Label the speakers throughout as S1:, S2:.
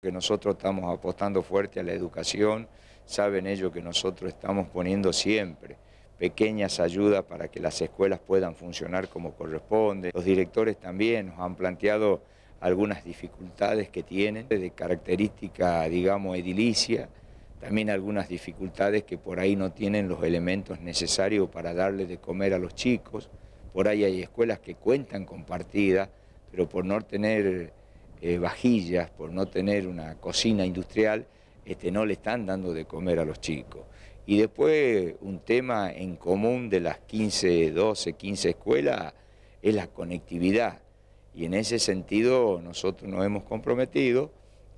S1: que nosotros estamos apostando fuerte a la educación, saben ellos que nosotros estamos poniendo siempre pequeñas ayudas para que las escuelas puedan funcionar como corresponde. Los directores también nos han planteado algunas dificultades que tienen de característica, digamos, edilicia, también algunas dificultades que por ahí no tienen los elementos necesarios para darle de comer a los chicos. Por ahí hay escuelas que cuentan con partida, pero por no tener eh, vajillas, por no tener una cocina industrial, este, no le están dando de comer a los chicos. Y después un tema en común de las 15, 12, 15 escuelas es la conectividad. Y en ese sentido nosotros nos hemos comprometido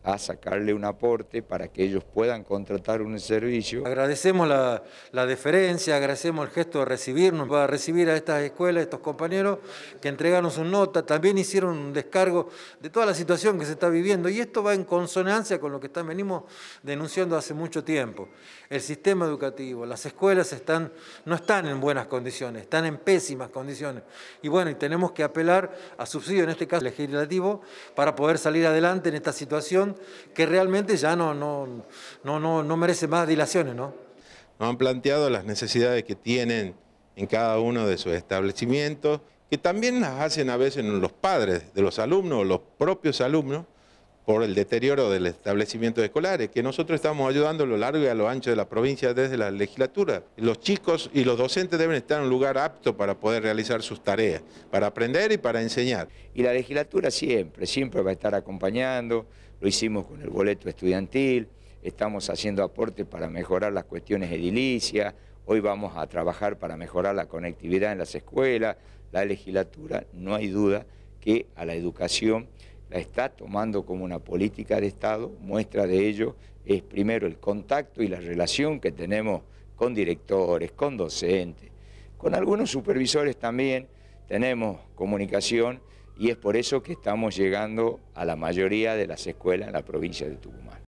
S1: a sacarle un aporte para que ellos puedan contratar un servicio.
S2: Agradecemos la, deferencia, agradecemos el gesto de recibirnos, para recibir a estas escuelas, a estos compañeros que entregaron su nota, también hicieron un descargo de toda la situación que se está viviendo y esto va en consonancia con lo que venimos denunciando hace mucho tiempo. El sistema educativo, las escuelas están, no están en buenas condiciones, están en pésimas condiciones y bueno, y tenemos que apelar a subsidio, en este caso legislativo, para poder salir adelante en esta situación que realmente ya no, no, no, no, merece más dilaciones. ¿no?
S3: Nos han planteado las necesidades que tienen en cada uno de sus establecimientos, que también las hacen a veces los padres de los alumnos, los propios alumnos, por el deterioro del establecimiento escolares, que nosotros estamos ayudando a lo largo y a lo ancho de la provincia desde la legislatura. Los chicos y los docentes deben estar en un lugar apto para poder realizar sus tareas, para aprender y para enseñar.
S1: Y la legislatura siempre, siempre va a estar acompañando, lo hicimos con el boleto estudiantil, estamos haciendo aportes para mejorar las cuestiones edilicias, hoy vamos a trabajar para mejorar la conectividad en las escuelas, la legislatura, no hay duda que a la educación la está tomando como una política de Estado, muestra de ello es primero el contacto y la relación que tenemos con directores, con docentes, con algunos supervisores también tenemos comunicación y es por eso que estamos llegando a la mayoría de las escuelas en la provincia de Tucumán.